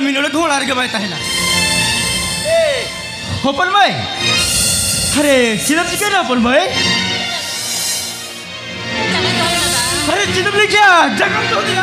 मिनोले घोड़ा के बैठा है ना। अपन भाई? अरे चिदम जी क्या अपन भाई. अरे चिदम ले क्या? जगह तो दिया।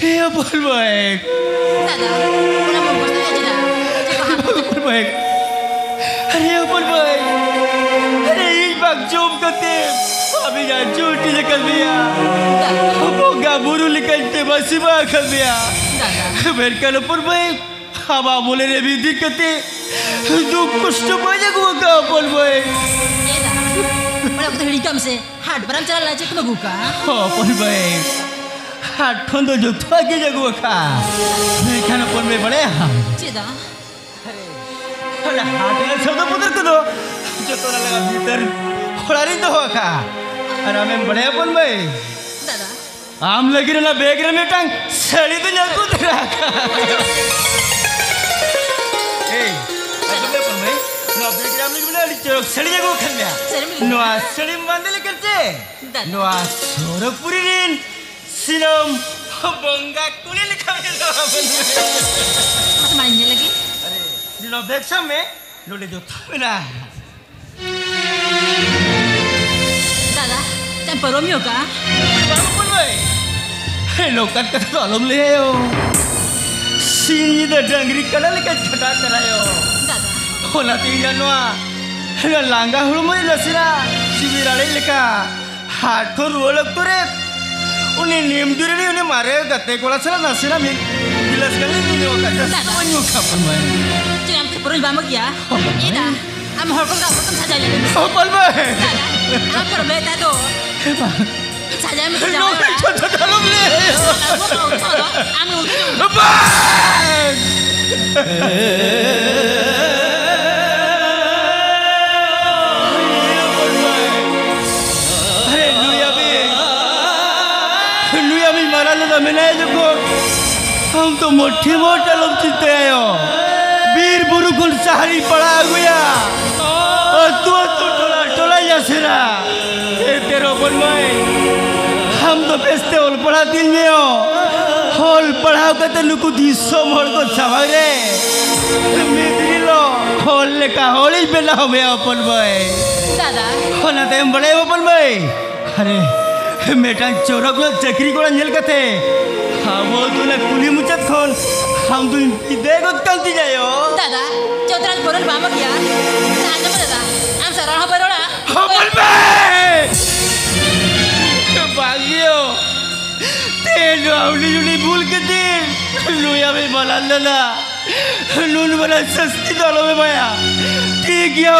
Dada, अपन भाई ये अपन भाई dada. Udah mau bos aja dah. Cepat. अपन भाई अरे अरे इस हमें यार झूठी से कर दिया Dada, मोगा बुरु लिखते बस कर दिया dada. Mereka pun baik. Haba boleh lebih dikati. Duh khusus banyak gua kapal baik. Iya dah. Mana aku tadi hidam sih. Hat barang cara laju tu buka. Kapal baik. ಠೊಂದು ಜುತ್ತವಾಗಿ ಜಗುವ ಖಾನ ಪೊನ್ಬೆ ಬಡೆ ಅಲ್ಲ ಹಾಟೆಲ್ಲ ಸೌದ ಬದುಕ್ತದು ಜೊತೆಲ್ಲ ಭೀತರ್ ಹೊಳರಿಂದ ಹೋಗ ಆರಾಮೆ ಬಡೆ ಪೊನ್ಬೆ ಆಮ್ ಲಗಿರಲ್ಲ ಬೇಗರ ಮೇಟಂಗ್ ಸಳಿದು ನಗುದ್ರ ಏಯ್ ಪೊನ್ಬೆ ನಾ ಬೇಗರ ಬಿಡ ಅಡಿಚೋ ಸಳಿ ಜಗುವ ಖಂದ್ಯ ನಾ ಸಳಿ ಬಂದಲ್ಲಿ ಕರ್ತೆ ನಾ ಸೋರಪುರಿ ನೀನ್ siram oh, bongga kulil kami lo Mas manja lagi? Aduh, lo back sama lo le jota na. Dada, tan paro mio ka? Paro pun boy. Lo kan kata tu alam leo. Sini dah dangri kala le kat kata karayo. Dada. Oh nanti janwa. Lo langga hulu mo lo sila. Sibirale le ka. Hardcore roll up tu rep. Uni nimduri ni uni mare kola. Jelas sekali ini otak. Tak tahu. Jangan ya. Oh, Ida. Am saja oh, Am. Saja Am हम तो मोटी मोटा लोग चिंते आयो वीर बुरुकुल सहारी पड़ा गया और तू तो टोला टोला जैसेरा ए तेरो बनवाए हम तो बेचते होल पढ़ा दिन में हो होल पढ़ाओ के तो नुकु दिसो मोड़ को सवारे मित्री लो होल लेका होली बेला हो गया अपन भाई Dada. होना ते बड़े अपन भाई अरे मेटा चोरक लो चक्री कोड़ा 아무도 내 군이 무척선 함도 이대고 깜뛰자요 다다 저들한 벌을 마먹이야 나안 잡아다 암사랑 허벌어라 허벌배 방이요 তেলো আউলি জুলি ভুল কেটে লুই আমি বলাল দাদা নুন বলার সস্তি দলবে মায়া ঠিক গিয়া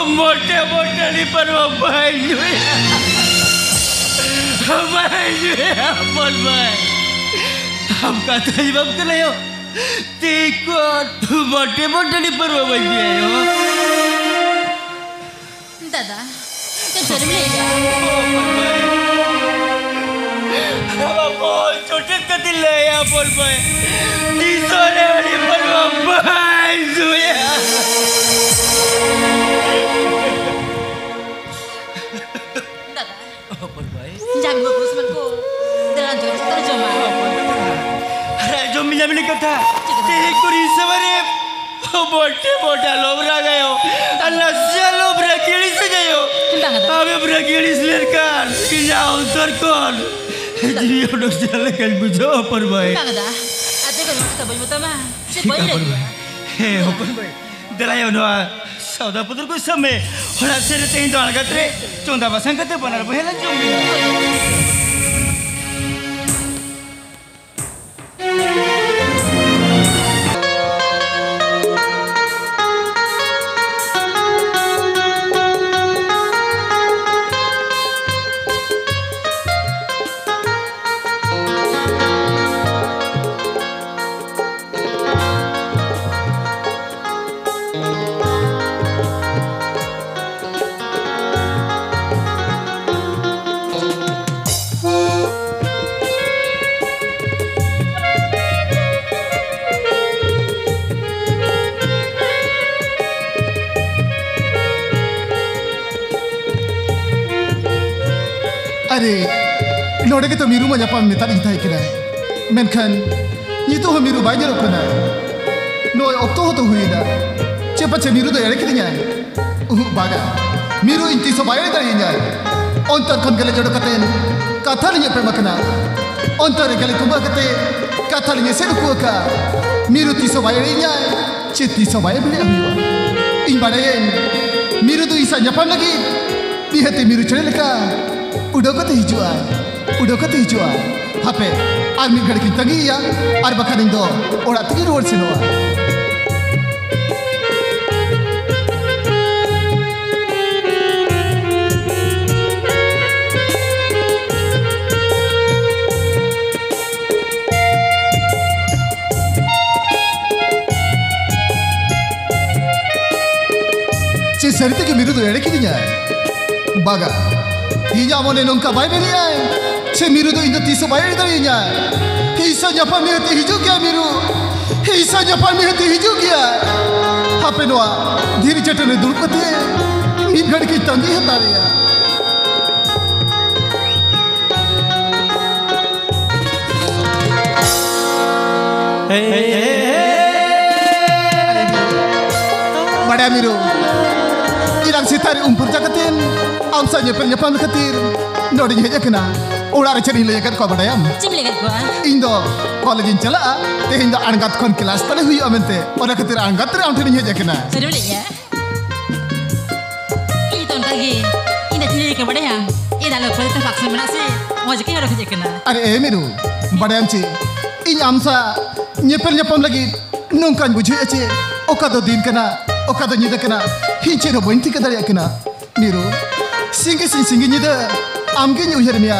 नहीं पर वो भाई जुए भाई जुए अपन भाई हम का तो जवाब कर ले हो। देखो तू मोटे मोटे नहीं पर वो। भाई जुए हो Dada. Cautran beli ya. हम बहुत छोटे कति ले अपन भाई तीसरे वाली पर वो terjemah. अरे जो मिला मिली कथा तेरे कुरी सवरे मोठे मोठ्या लोबरा गयो लस्या लोबरा केळीस गयो Bangga. आम्ही ब्रकेळीस लेरकार की जाऊ तर कोण जियो डोक्याला काही बुझो पर bye Bangga. Ate ko yung sabay mo tama. Si Boy पर lagi. बाय हे पर बाय दलाय नो नोड़े के तो मीरू मज़ा पाम मेता था इकरा मेनखान ये तो हम मीरू बाई जरो कना नो ऑक्टो हो तो हुई ना चे पचे मीरू तो कितनी आए उह बागा मीरू इंती सो बाई दर जाए अंतर खन गले जड़ो कते कथा नहीं पे मकना अंतर गले कुंभा कते कथा नहीं से रुको का मीरू तीसो बाई ये जाए चे तीसो इन leka udah kata hijau udah kata hijau hape ar mi gadi kita gi ya ar bakal indo orang tegi luar sini wa चे सरिते के मिरु तो एड़े की जाए बागा हिजा मोने नोंका बाय बेनी आए चे मिरु तो इंदो तीसो बाय इधर ही जाए हिसा जपा में हती हिजू क्या मिरु हिसा जपा में हती हिजू क्या हापे नोआ धीरे चटने दुल पते नीम घड़ की तंगी है तारिया बड़ा मिरु। Irang sitari umpur jakatin am sa katir nodi are e miru badayam ci iny am sa nyepel nyepam lagi nungkan bujui ace oka do din kana oka do nyida kana hincero bunti dari akina niro singe sing singe nida amgen yuher mia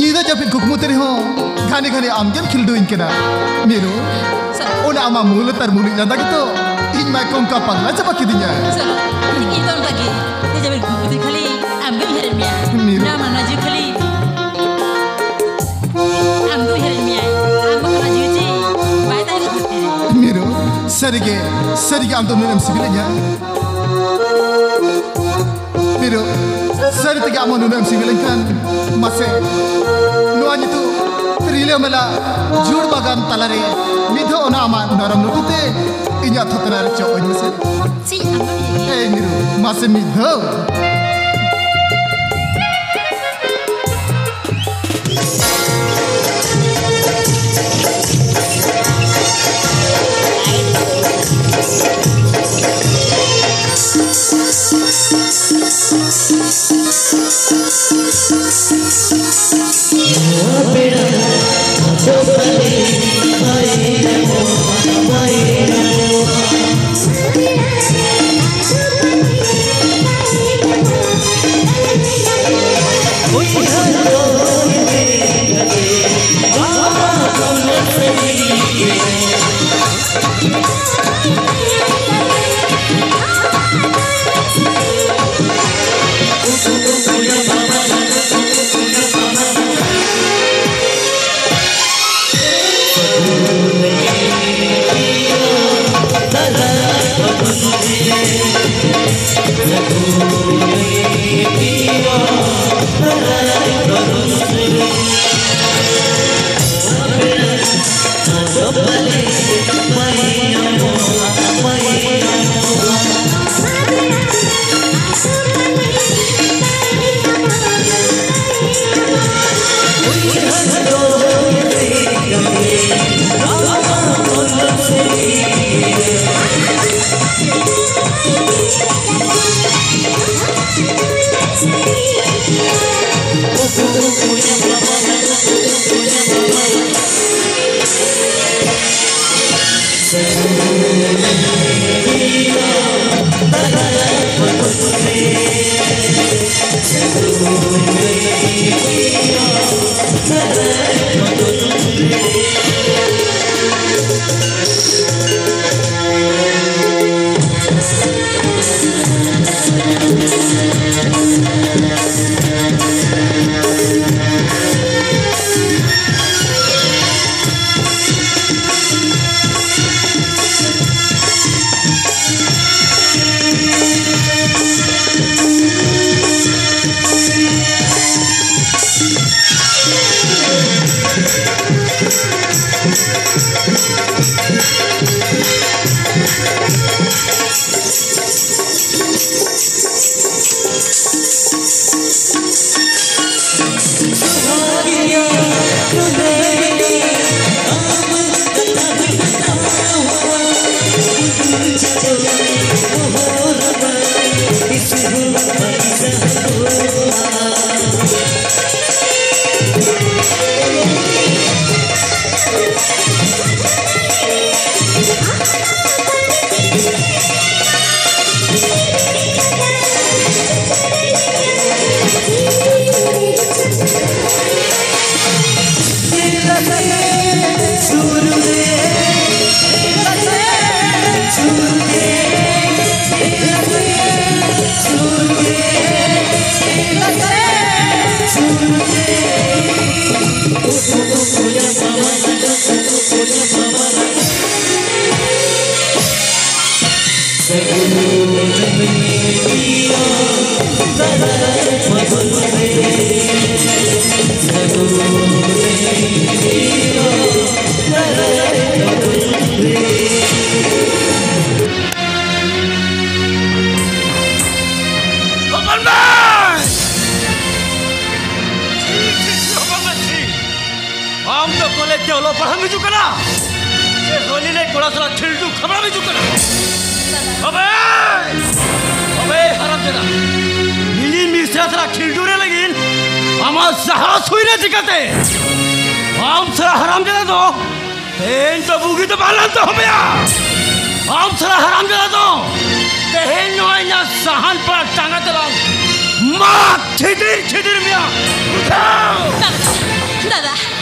nida japi kukmuter ho gane gane amgen kildo inkena niro ona ama mulut tar mulut janda gitu in my kong kapan laca pake dinya sa ini kong pake ini japi kukmuter kali amgen yuher mia niro nama naju kali amgen yuher mia Sari ke, antum nenem sebelahnya. biro sari tiga amon unam si bilangkan mase nuan itu trile mela jur bagan talare midho ona ama naram nukute inya thotrar chok mase si amon ei niru mase midho Thank you. Open up, open up. you. 돌아서라 결국 가만히 줄 거다 아멘 아멘 하람되다. 이 미스라스라 길두레라긴 아마 사하라 소인의 집같대. 암스라 하람되다도 벤더 무기도 말란다 허베야. 암스라 하람되다도 대행용하냐 사한파 땅아들랑 막 제대로 제대로며 우타우 나다 나다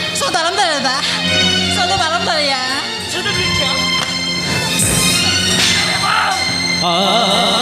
Ah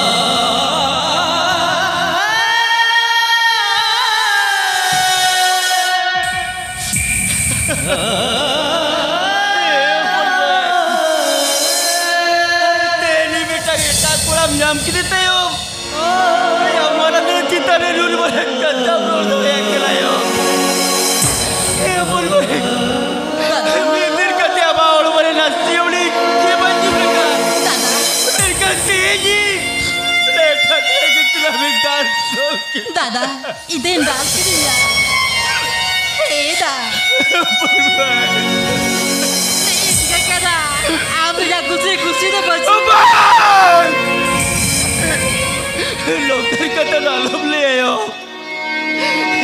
Dada, i den där fria Hejda! Amiga, così, così da baciare! L'hotel català, l'obleo!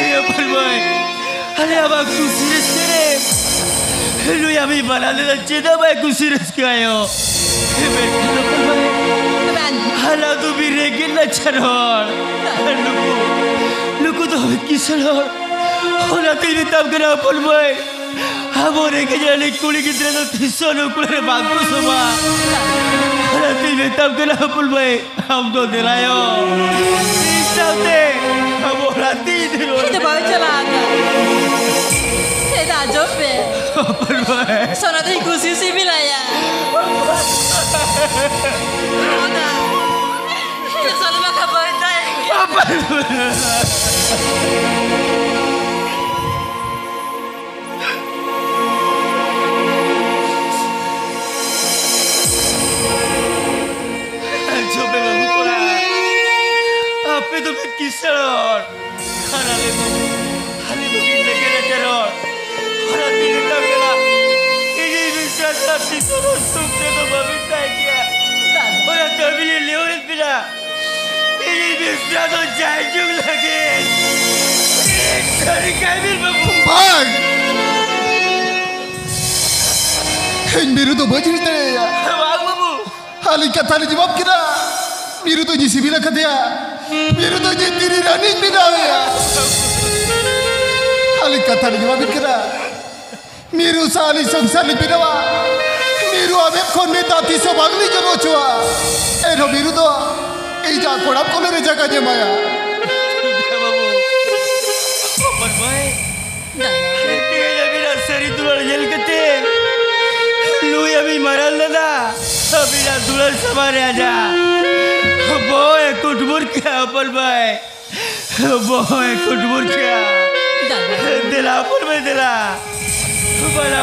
Io per me, allora va così a stare! Lui a mi parla della città, va così a scaio! E perché lo ಹಲದು ಬಿರೆಗಿಲ್ಲ ಚರೋಳ್ ಲುಕು ಲುಕು ತೋ ಕಿಸರೋಳ್ ಹೊಲ ತಿಳಿ ತಮ್ಗನ ಪಲ್ಬೈ ಹಾಬೋರೆಗೆ ಜಲಿ ಕುಳಿಗಿದ್ರೆ ತಿಸೋನು ಕುಳರೆ ಬಾಗ್ರು ಸೋಬಾ ಹೊಲ ತಿಳಿ ತಮ್ಗನ ಪಲ್ಬೈ ಹಮ್ದೋ ದಿಲಾಯೋ ಇಷ್ಟತೆ ಹಾಬೋರಾ ತಿದಿರೋ ಇದು ಬಾಚಲಾಗ 세다 조페 ಪಲ್ಬೈ ಸೋನದಿ ಖುಷಿ ಸಿಬಿಲಯ್ಯ पे तो मैं किसर और खाना ले तो खाने तो किसने के लिए चलो और खाना पीने का मेरा ये विश्वास आप किसों सुख से तो बबिता किया और तभी ले ले और बिना Dragă ce ajung la gând Sorry că ai mers pe bumbac Hei, miru tu băci niște Vag, babu Ali că tale jibab kira Miru tu jisi bila katia Miru tu jisi tiri rani bila ya Ali că tale jibab kira Miru sa ali samsar li bila wa Miru avem con me tati so bagli jono chua Ero miru doa Kutbur kya apal bay. Boy kutbur kya. Dila apal bay dila. Bala